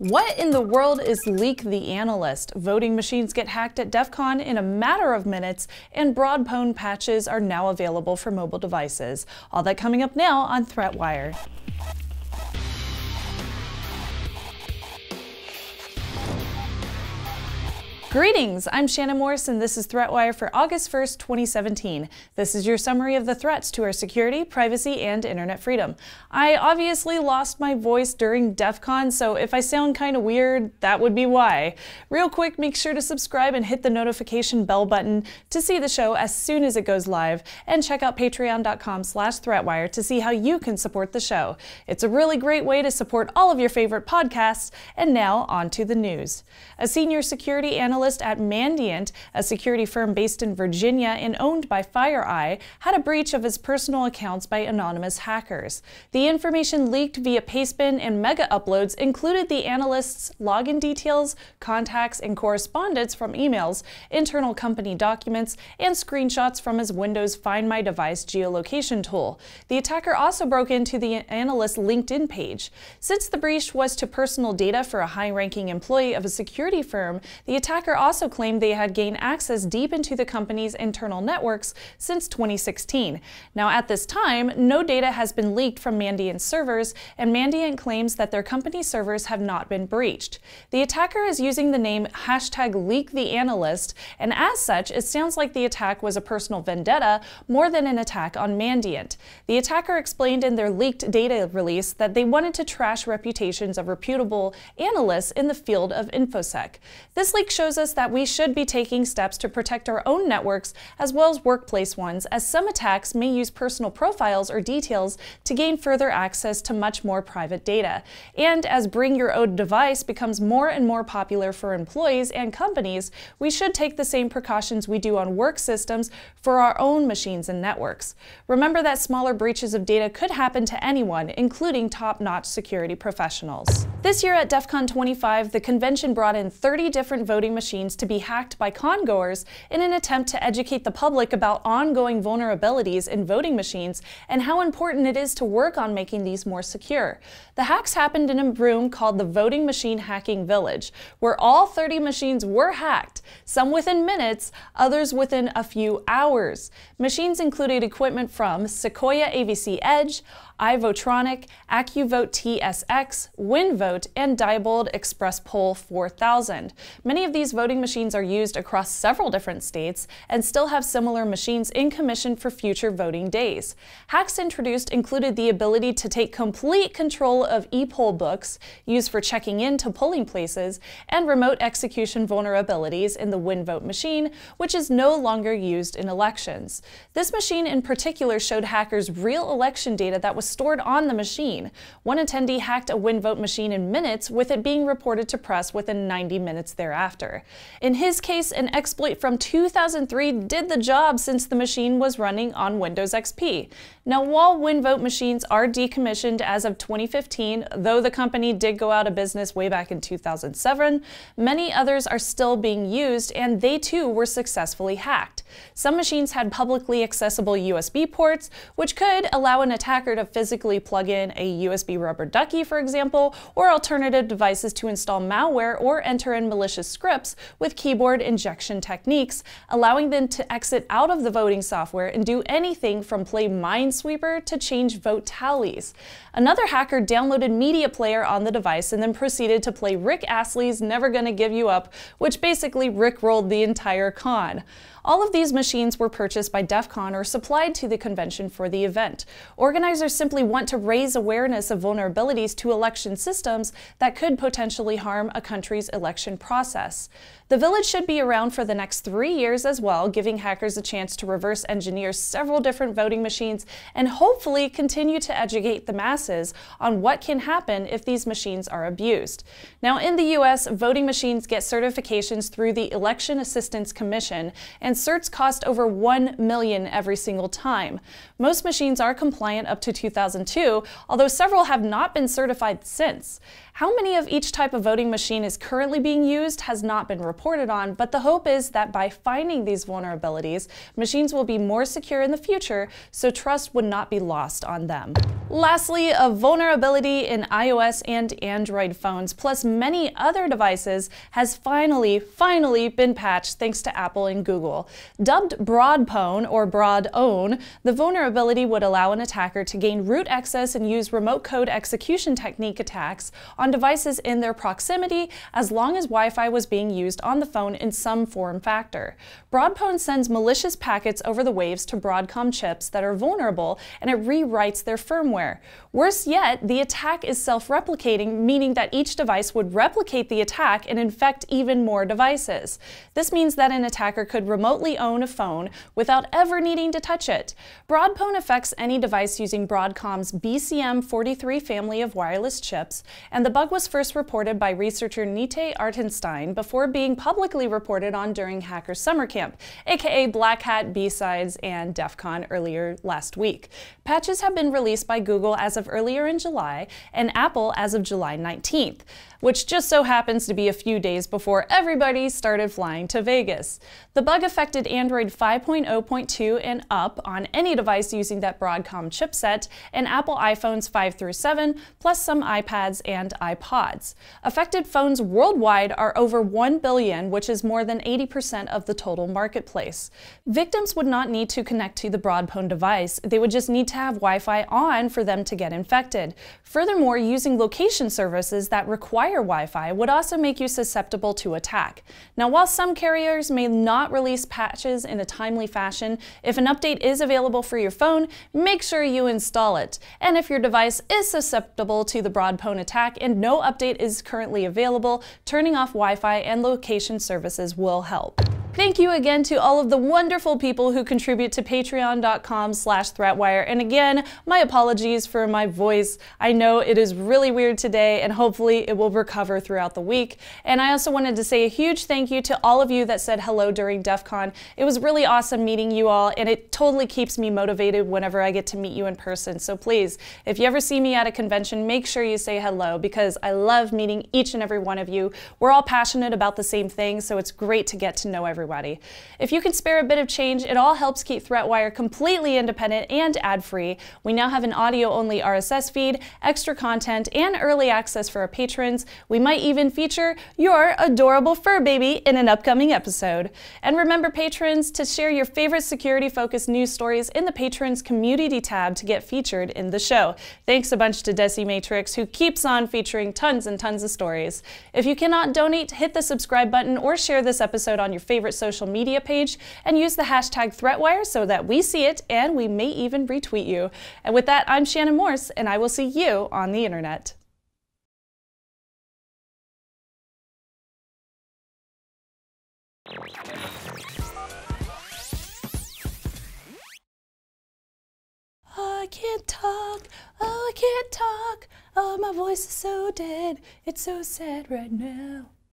What in the world is Leak the Analyst? Voting machines get hacked at DEF CON in a matter of minutes, and BroadPwn patches are now available for mobile devices. All that coming up now on ThreatWire. Greetings, I'm Shannon Morse and this is ThreatWire for August 1st, 2017. This is your summary of the threats to our security, privacy, and internet freedom. I obviously lost my voice during DEF CON, so if I sound kind of weird, that would be why. Real quick, make sure to subscribe and hit the notification bell button to see the show as soon as it goes live, and check out patreon.com slash threatwire to see how you can support the show. It's a really great way to support all of your favorite podcasts, and now on to the news. A senior security analyst analyst at Mandiant, a security firm based in Virginia and owned by FireEye, had a breach of his personal accounts by anonymous hackers. The information leaked via Pastebin and Mega Uploads included the analyst's login details, contacts, and correspondence from emails, internal company documents, and screenshots from his Windows Find My Device geolocation tool. The attacker also broke into the analyst's LinkedIn page. Since the breach was to personal data for a high-ranking employee of a security firm, the attacker hacker also claimed they had gained access deep into the company's internal networks since 2016. Now, at this time, no data has been leaked from Mandiant servers, and Mandiant claims that their company servers have not been breached. The attacker is using the name hashtag LeakTheAnalyst, and as such, it sounds like the attack was a personal vendetta more than an attack on Mandiant. The attacker explained in their leaked data release that they wanted to trash reputations of reputable analysts in the field of InfoSec. This leak shows us that we should be taking steps to protect our own networks as well as workplace ones, as some attacks may use personal profiles or details to gain further access to much more private data. And as bring your own device becomes more and more popular for employees and companies, we should take the same precautions we do on work systems for our own machines and networks. Remember that smaller breaches of data could happen to anyone, including top-notch security professionals. This year at DEF CON 25, the convention brought in 30 different voting machines to be hacked by congoers in an attempt to educate the public about ongoing vulnerabilities in voting machines and how important it is to work on making these more secure. The hacks happened in a room called the Voting Machine Hacking Village, where all 30 machines were hacked, some within minutes, others within a few hours. Machines included equipment from Sequoia AVC Edge, iVotronic, AccuVote TSX, WinVote, and Diebold Express Poll 4000. Many of these voting machines are used across several different states and still have similar machines in commission for future voting days. Hacks introduced included the ability to take complete control of e-poll books used for checking in to polling places and remote execution vulnerabilities in the WinVote machine, which is no longer used in elections. This machine in particular showed hackers real election data that was stored on the machine. One attendee hacked a WinVote machine in minutes, with it being reported to press within 90 minutes thereafter. In his case, an exploit from 2003 did the job since the machine was running on Windows XP. Now, while WinVote machines are decommissioned as of 2015, though the company did go out of business way back in 2007, many others are still being used and they too were successfully hacked. Some machines had publicly accessible USB ports, which could allow an attacker to physically plug in a USB rubber ducky, for example, or alternative devices to install malware or enter in malicious scripts with keyboard injection techniques, allowing them to exit out of the voting software and do anything from play Minesweeper to change vote tallies. Another hacker downloaded Media Player on the device and then proceeded to play Rick Astley's Never Gonna Give You Up, which basically rickrolled the entire con. All of these machines were purchased by DEF CON or supplied to the convention for the event. Organizers simply want to raise awareness of vulnerabilities to election systems that could potentially harm a country's election process. The village should be around for the next three years as well, giving hackers a chance to reverse engineer several different voting machines and hopefully continue to educate the masses on what can happen if these machines are abused. Now, in the U.S., voting machines get certifications through the Election Assistance Commission, and certs cost over 1 million every single time. Most machines are compliant up to 2002, although several have not been certified since. How many of each type of voting machine is currently being used has not been reported on, but the hope is that by finding these vulnerabilities, machines will be more secure in the future, so trust would not be lost on them. Lastly, a vulnerability in iOS and Android phones, plus many other devices, has finally, finally been patched thanks to Apple and Google. Dubbed BroadPwn or BroadOwn, the vulnerability would allow an attacker to gain root access and use remote code execution technique attacks on devices in their proximity as long as Wi-Fi was being used on the phone in some form factor. BroadPwn sends malicious packets over the waves to Broadcom chips that are vulnerable and it rewrites their firmware. Worse yet, the attack is self-replicating, meaning that each device would replicate the attack and infect even more devices. This means that an attacker could remotely own a phone without ever needing to touch it. BroadPwn affects any device using Broadcom's BCM43 family of wireless chips, and the bug was first reported by researcher Nitay Artenstein before being publicly reported on during Hacker Summer Camp, aka Black Hat, B-Sides, and DEF CON earlier last week. Patches have been released by Google as of earlier in July and Apple as of July 19th which just so happens to be a few days before everybody started flying to Vegas. The bug affected Android 5.0.2 and up on any device using that Broadcom chipset, and Apple iPhones 5 through 7, plus some iPads and iPods. Affected phones worldwide are over 1 billion, which is more than 80% of the total marketplace. Victims would not need to connect to the BroadPwn device, they would just need to have Wi-Fi on for them to get infected. Furthermore, using location services that require require Wi-Fi would also make you susceptible to attack. Now, while some carriers may not release patches in a timely fashion, if an update is available for your phone, make sure you install it. And if your device is susceptible to the BroadPwn attack and no update is currently available, turning off Wi-Fi and location services will help. Thank you again to all of the wonderful people who contribute to patreon.com slash threatwire. And again, my apologies for my voice. I know it is really weird today and hopefully it will recover throughout the week. And I also wanted to say a huge thank you to all of you that said hello during DEF CON. It was really awesome meeting you all and it totally keeps me motivated whenever I get to meet you in person. So please, if you ever see me at a convention, make sure you say hello because I love meeting each and every one of you. We're all passionate about the same thing, so it's great to get to know everyone everybody. If you can spare a bit of change, it all helps keep ThreatWire completely independent and ad-free. We now have an audio-only RSS feed, extra content, and early access for our patrons. We might even feature your adorable fur baby in an upcoming episode. And remember, patrons, to share your favorite security-focused news stories in the Patrons Community tab to get featured in the show. Thanks a bunch to Decimatrix, who keeps on featuring tons and tons of stories. If you cannot donate, hit the subscribe button or share this episode on your favorite favorite social media page and use the hashtag ThreatWire so that we see it and we may even retweet you. And with that, I'm Shannon Morse, and I will see you on the internet. I can't talk. Oh, I can't talk. Oh, my voice is so dead. It's so sad right now.